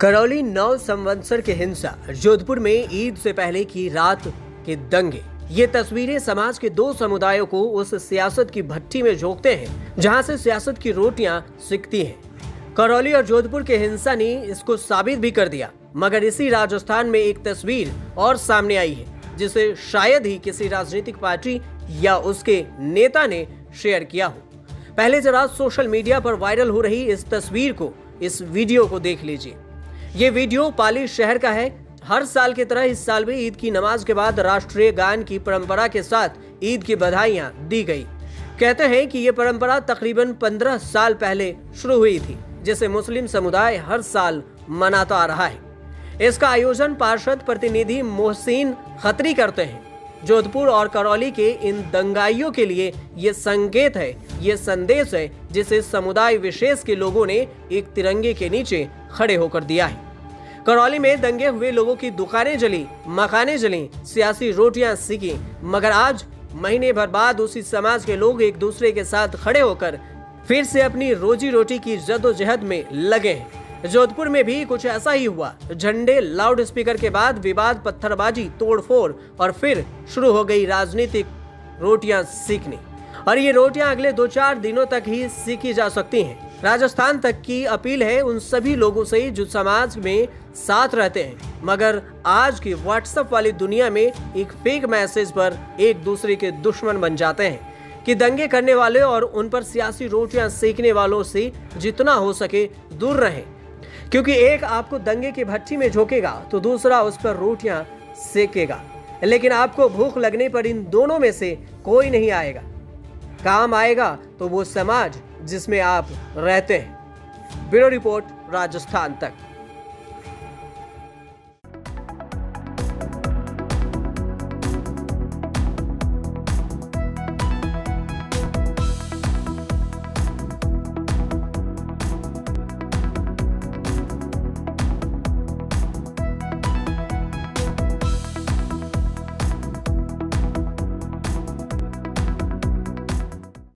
करौली नौ संवत्सर के हिंसा, जोधपुर में ईद से पहले की रात के दंगे। ये तस्वीरें समाज के दो समुदायों को उस सियासत की भट्टी में झोंकते हैं, जहाँ से सियासत की रोटियाँ सिकती हैं। करौली और जोधपुर के हिंसा ने इसको साबित भी कर दिया, मगर इसी राजस्थान में एक तस्वीर और सामने आई है, जिसे शायद ही किसी राजनीतिक पार्टी या उसके नेता ने शेयर किया हो। पहले जरा सोशल मीडिया पर वायरल हो रही इस तस्वीर को, इस वीडियो को देख लीजिए। ये वीडियो पाली शहर का है। हर साल की तरह इस साल भी ईद की नमाज़ के बाद राष्ट्रीय गान की परंपरा के साथ ईद की बधाइयाँ दी गई। कहते हैं कि ये परंपरा तकरीबन पंद्रह साल पहले शुरू हुई थी, जिसे मुस्लिम समुदाय हर साल मनाता आ रहा है। इसका आयोजन पार्षद प्रतिनिधि मोहसिन खत्री करते हैं। जोधपुर और करौली के इन दंगाइयों के लिए ये संकेत है ये संदेश है जिसे समुदाय विशेष के लोगों ने एक तिरंगे के नीचे खड़े होकर दिया है। करौली में दंगे हुए लोगों की दुकानें जली, मकाने जली, सियासी रोटियाँ सीखी, मगर आज, महीने भर बाद उसी समाज के लोग एक दूसरे के साथ खड़े होकर फिर से अपनी रोजी रोटी की जद्दोजहद में लगे हैं। जोधपुर में भी कुछ ऐसा ही हुआ। झंडे लाउड स्पीकर के बाद विवाद, पत्थरबाजी, तोड़फोड़ और फिर शुरू हो गई राजनीतिक रोटियाँ सीखने। और ये रोटियाँ अगले दो चार दिनों तक ही सीखी जा सकती हैं। राजस्थान तक की अपील है उन सभी लोगों से जो समाज में साथ रहते हैं। मगर आज की व्हाट्सएप वाली दुनिया में एक फेक मैसेज पर एक दूसरे के दुश्मन बन जाते हैं कि दंगे करने वाले और उन पर सियासी रोटियाँ सेकने वालों से जितना हो सके दूर रहें। क्योंकि एक आपको दंगे की भट्टी में झोंकेगा तो दूसरा उस पर रोटियाँ सेकेगा। लेकिन आपको भूख लगने पर इन दोनों में से कोई नहीं आएगा। काम आएगा तो वो समाज जिसमें आप रहते हैं। ब्यूरो रिपोर्ट राजस्थान तक।